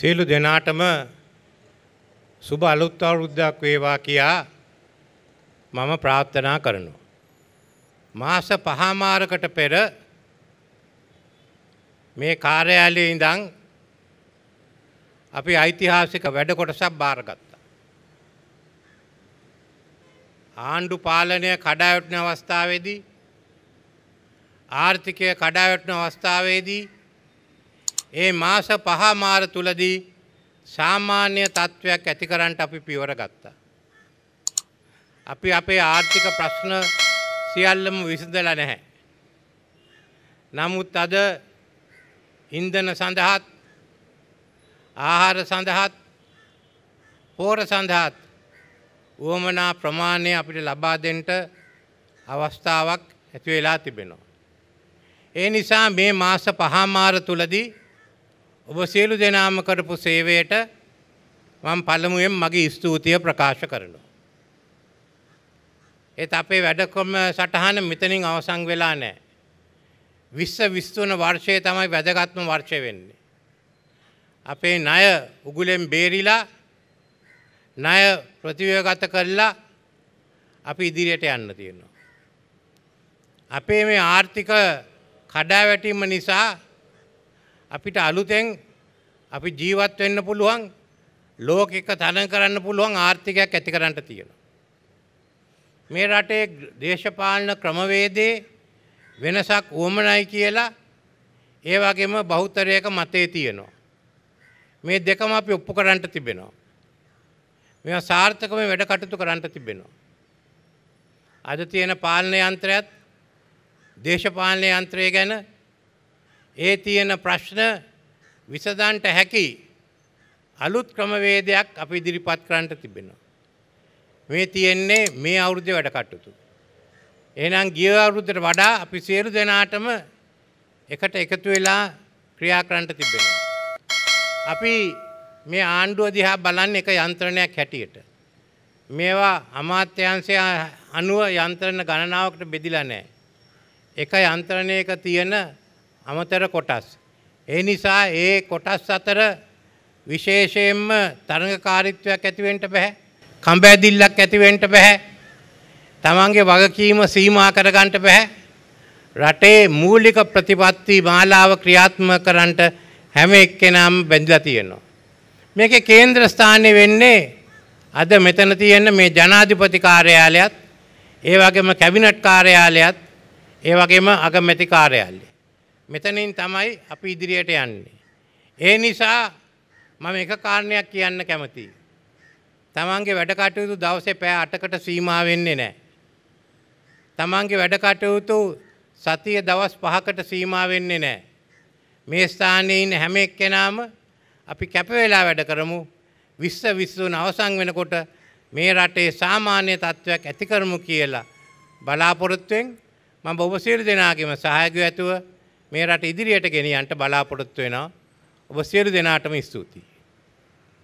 සියලු දෙනාටම සුබ අලුත් අවුරුද්දක් වේවා කියා මම ප්‍රාර්ථනා කරනවා. මාස පහමාරකට පෙර මේ කාර්යාලයේ ඉඳන් අපි ඓතිහාසික වැඩ කොටසක් බාරගත්තා. ආණ්ඩු පාලනය කඩාවැටෙන අවස්ථාවේදී ආර්ථිකය කඩාවැටෙන අවස්ථාවේදී ඒ මාස පහමාර තුලදී සාමාන්‍ය තත්ත්වයක් ඇති කරන්නට අපි පියවර ගත්තා. අපි අපේ ආර්ථික ප්‍රශ්න සියල්ලම විසඳලා නැහැ. නමුත් අද ඉන්ධන සඳහාත් ආහාර සඳහාත් පෝර සඳහාත් වුවමනා ප්‍රමාණය අපිට ලබා දෙන්න අවස්ථාවක් ඇති වෙලා තිබෙනවා. ඒ නිසා මේ මාස පහමාර තුලදී ඔබ සියලු දෙනාම කරපු සේවයට මම පළමුවෙන් මගේ ස්තුතිය ප්‍රකාශ කරනවා. ඒත් අපේ වැඩකොම සටහන මෙතනින් අවසන් වෙලා නැහැ. විශ්ව විස්තුවන වර්ෂය තමයි වැදගත්ම වර්ෂය වෙන්නේ. අපේ ණය උගුලෙන් බේරිලා ණය ප්‍රතිව්‍යගත කරලා අපි ඉදිරියට යන්න තියෙනවා. අපේ මේ ආර්ථික කඩාවැටීම නිසා අපිට අලුතෙන් අපි ජීවත් වෙන්න පුළුවන් ලෝක එක තන කරන්න පුළුවන් ආර්ථිකයක් ඇති කරන්න තියෙනවා. මේ රටේ දේශපාලන ක්‍රමවේදේ වෙනසක් වුවමනයි කියලා ඒ වගේම බෞද්ධරයක මතේ තියෙනවා. මේ දෙකම අපි ඔප්පු කරන්නට තිබෙනවා. මේවා සාර්ථකව වැඩ කටයුතු කරන්නට තිබෙනවා. අද තියෙන පාලන යන්ත්‍රයත් දේශපාලන යන්ත්‍රය ගැන ඒ තියෙන ප්‍රශ්න විසඳන්ට හැකි අලුත් ක්‍රමවේදයක් අපි ඉදිරිපත් කරන්නට තිබෙනවා. මේ තියෙන්නේ මේ අවුරුද්දේ වැඩ කටයුතු. එහෙනම් ගිය අවුරුද්දට වඩා අපි සියලු දෙනාටම එකට එකතු වෙලා ක්‍රියා කරන්නට තිබෙනවා. අපි මේ ආණ්ඩුව දිහා බලන්නේ එක යන්ත්‍රණයක් හැටියට. මේවා අමාත්‍යංශය අනුව යන්ත්‍රණ ගණනාවකට බෙදිලා නැහැ. එක යන්ත්‍රණයක තියෙන අමතර කොටස්. ඒ නිසා ඒ කොටස් අතර විශේෂයෙන්ම තරඟකාරීත්වයක් ඇතිවෙන්න බෑ. කම්බැදිල්ලක් ඇතිවෙන්න බෑ. තමන්ගේ වගකීම සීමා කරගන්න බෑ. රටේ මූලික ප්‍රතිපත්ති මාලාව ක්‍රියාත්මක කරන්නට හැම එක්කෙනාම බැඳලා තියෙනවා. මේකේ කේන්ද්‍ර ස්ථානය වෙන්නේ අද මෙතන තියෙන මේ ජනාධිපති කාර්යාලයත් ඒ වගේම කැබිනට් කාර්යාලයත් ඒ වගේම අගමැති කාර්යාලය. මෙතනින් තමයි අපි ඉදිරියට යන්නේ. ඒ නිසා මම එක කාරණයක් කියන්න කැමතියි. තමන්ගේ වැඩ කටයුතු දවසේ පැය 8කට සීමා වෙන්නේ නැහැ. තමන්ගේ වැඩ කටයුතු සතිය දවස් 5කට සීමා වෙන්නේ නැහැ. මේ ස්ථානයේ ඉන්න හැම එක්කෙනාම අපි කැප වෙලා වැඩ කරමු. විශ්ව විශ්වන අවසන් වෙනකොට මේ රටේ සාමාන්‍ය තත්ත්වයක් ඇති කරමු කියලා බලාපොරොත්තුවෙන් මම ඔබ සියලු දෙනාගේම සහයෝගය ඇතුව මේ රට ඉදිරියට ගෙනියන්න බලාපොරොත්තු වෙනවා. ඔබ සියලු දෙනාටම ස්තුතියි.